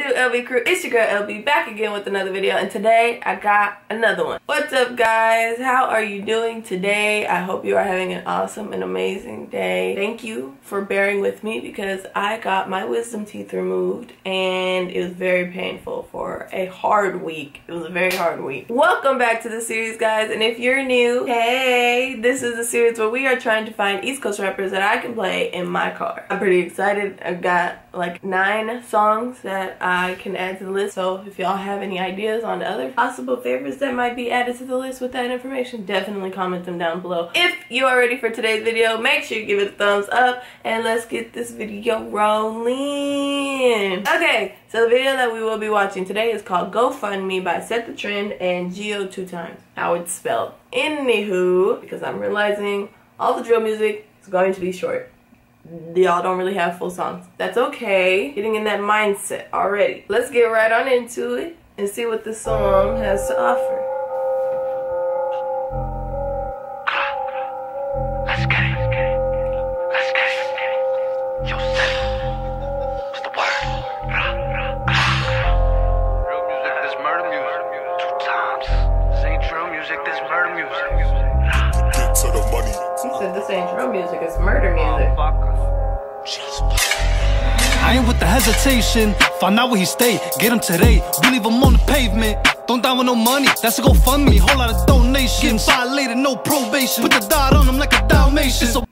it do, LB crew? It's your girl LB back again with another video, and today I got another one. What's up, guys? How are you doing today? I hope you are having an awesome and amazing day. Thank you for bearing with me because I got my wisdom teeth removed, and it was very painful for a hard week. It was a very hard week. Welcome back to the series, guys, and if you're new, hey, this is a series where we are trying to find East Coast rappers that I can play in my car. I'm pretty excited. I've got like nine songs that I can add to the list. So if y'all have any ideas on other possible favorites that might be added to the list with that information, definitely comment them down below. If you are ready for today's video, make sure you give it a thumbs up and let's get this video rolling. Okay, so the video that we will be watching today is called GoFundMe by Set Da Trend and Geo two times. How it's spelled. Anywho, because I'm realizing all the drill music is going to be short y'all don't really have full songs. That's okay. Getting in that mindset already. Let's get right on into it and see what this song has to offer. Said this ain't drill music, it's murder music. Motherfucker. I ain't with the hesitation. Find out where he stay. Get him today. We leave him on the pavement. Don't die with no money. That's a GoFundMe. Whole lot of donations. Getting violated, no probation. Put the dot on him like a Dalmatian. So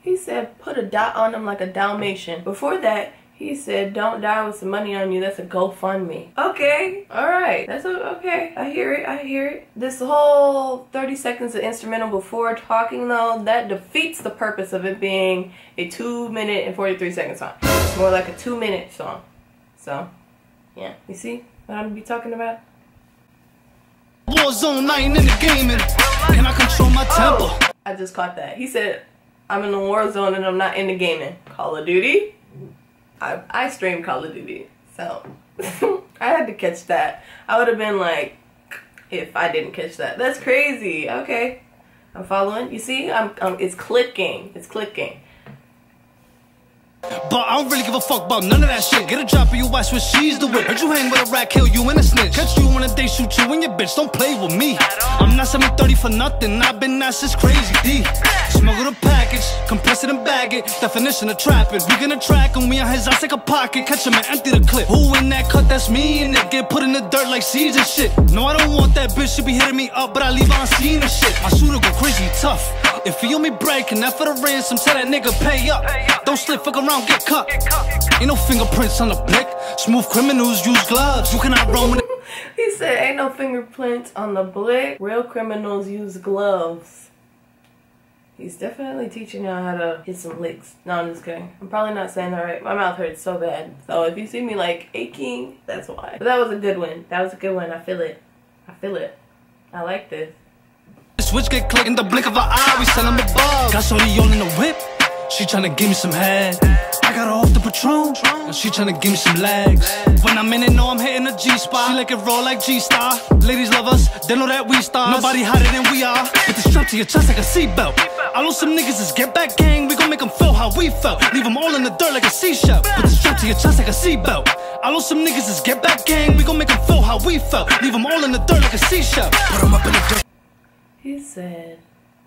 He said put a dot on him like a Dalmatian. Before that, he said don't die with some money on you. That's a GoFundMe. Okay, alright. That's o- okay. I hear it, I hear it. This whole 30 seconds of instrumental before talking though, that defeats the purpose of it being a 2 minute and 43 second song. It's more like a 2 minute song. So, yeah. You see what I'm be talking about? Warzone, I ain't in the gaming. And I control my temper. Oh, I just caught that. He said, I'm in the war zone and I'm not into gaming. Call of Duty? I, I stream Call of Duty. So, I had to catch that. I would have been like, if I didn't catch that. That's crazy. Okay. I'm following. You see? I'm, I'm it's clicking. It's clicking. But I don't really give a fuck about none of that shit. Get a drop of you watch what she's doing. Heard you hang with a rat, kill you in a snitch. Catch you shoot you and your bitch. Don't play with me. I'm not 730 for nothing. I've been that since crazy D. Smuggle the package, compress it and bag it. Definition of trapping. We gonna track him. We on his ass like a pocket. Catch him and empty the clip. Who in that cut? That's me and it. Get put in the dirt like seeds shit. No, I don't want that bitch. She be hitting me up, but I leave on scene and shit. My shooter go crazy tough. If you owe me break, and that for the ransom, tell that nigga pay up. Don't slip, fuck around, get cut. Ain't no fingerprints on the blick. Smooth criminals use gloves. You cannot run with He said, ain't no fingerprints on the blick. Real criminals use gloves. He's definitely teaching y'all how to hit some licks. No, I'm just kidding. I'm probably not saying that right. My mouth hurts so bad. So if you see me like aching, that's why. But that was a good one. That was a good one. I feel it. I feel it. I like this. Switch get click in the blink of an eye. We selling the above. Got Shorty on in the whip. She tryna give me some head. I got off the Patron. And she tryna give me some legs. When I'm in it, know I'm hitting a G spot. She like it raw like G Star. Ladies love us, they know that we stars. Nobody hotter than we are. Put the strap to your chest like a seatbelt. I know some niggas is get back gang. We gon' make them feel how we felt. Leave them all in the dirt like a seashell. Put the strap to your chest like a seatbelt. I know some niggas is get back gang. We gon' make them feel how we felt. Leave them all in the dirt like a seashell. Put 'em up in the dirt. He said,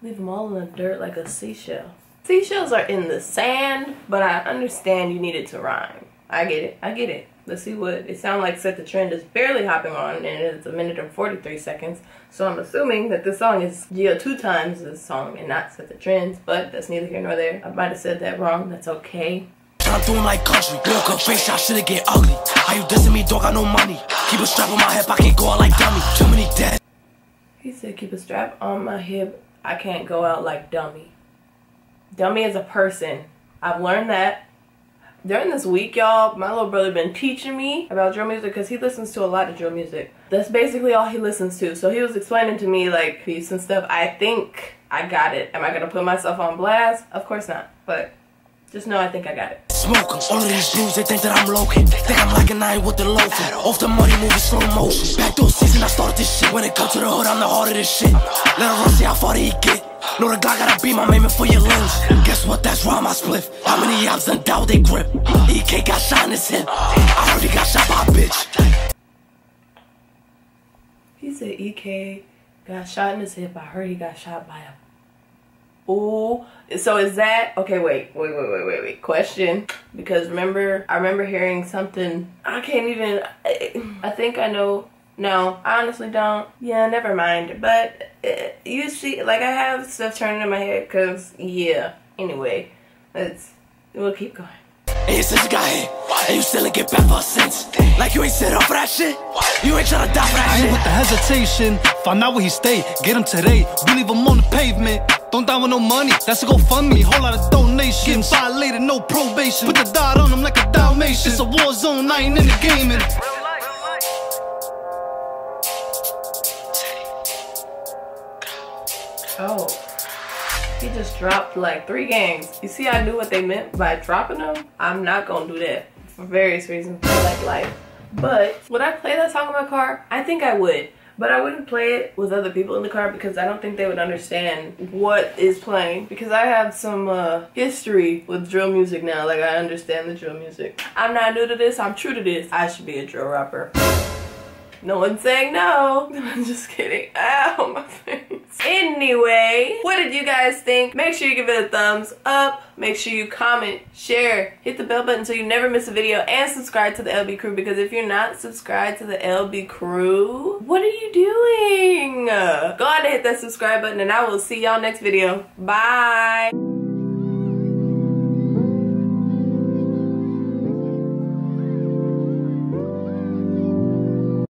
leave them all in the dirt like a seashell. Seashells are in the sand, but I understand you need it to rhyme. I get it. I get it. Let's see what it sounds like. Set Da Trend is barely hopping on, and it's a minute and 43 seconds. So I'm assuming that this song is Geo two times this song and not Set Da Trends, but that's neither here nor there. I might have said that wrong. That's okay. I'm doing like country. Look up, face shot, shit get ugly. How you dissing me, dog? I no money. Keep a strap on my hip, I can't go out like dummy. Too many dead. He said, keep a strap on my hip. I can't go out like dummy. Dummy as a person. I've learned that. During this week, y'all, my little brother been teaching me about drill music because he listens to a lot of drill music. That's basically all he listens to. So he was explaining to me like beats and stuff. I think I got it. Am I gonna put myself on blast? Of course not. But just know I think I got it. Smoke. All of these dudes, they think that I'm local. Think I'm like a nine with the loafing. Off the money, moving slow motion. Back door season, I started this shit. When it comes to the hood, I'm the heart of this shit. Let him run, see how far he get. Know the guy gotta be my aiming for your limbs. Guess what? That's why my spliff. How many ops and doubt they grip? EK got shot in his hip. I already got shot by a bitch. He said EK got shot in his hip. I heard he got shot by a Ooh. So is that okay? Wait, wait, wait, wait, wait, wait. Question, because remember, I remember hearing something. I can't even. I think I know no, I honestly don't. Yeah, never mind. But uh, you see, like I have stuff turning in my head, cause yeah. Anyway, let's we'll keep going. And since you got here, and you still ain't get back for a cent. Like you ain't set up for that shit. You ain't tryna die for that I ain't shit. with the hesitation. Find out where he stay. Get him today. We leave him on the pavement. Don't die with no money. That's a GoFundMe. Whole lot of donations. Getting violated, no probation. Put the dot on him like a Dalmatian. It's a war zone. I ain't in the gaming. Dropped like three games. You see, I knew what they meant by dropping them. I'm not gonna do that for various reasons. I like life. But would I play that song in my car? I think I would. But I wouldn't play it with other people in the car because I don't think they would understand what is playing. Because I have some uh, history with drill music now. Like I understand the drill music. I'm not new to this. I'm true to this. I should be a drill rapper. No one's saying no. I'm just kidding. Ow, my face. Anyway, what did you guys think? Make sure you give it a thumbs up. Make sure you comment, share, hit the bell button so you never miss a video, and subscribe to the LB crew because if you're not subscribed to the LB crew, what are you doing? Go ahead and hit that subscribe button and I will see y'all next video. Bye.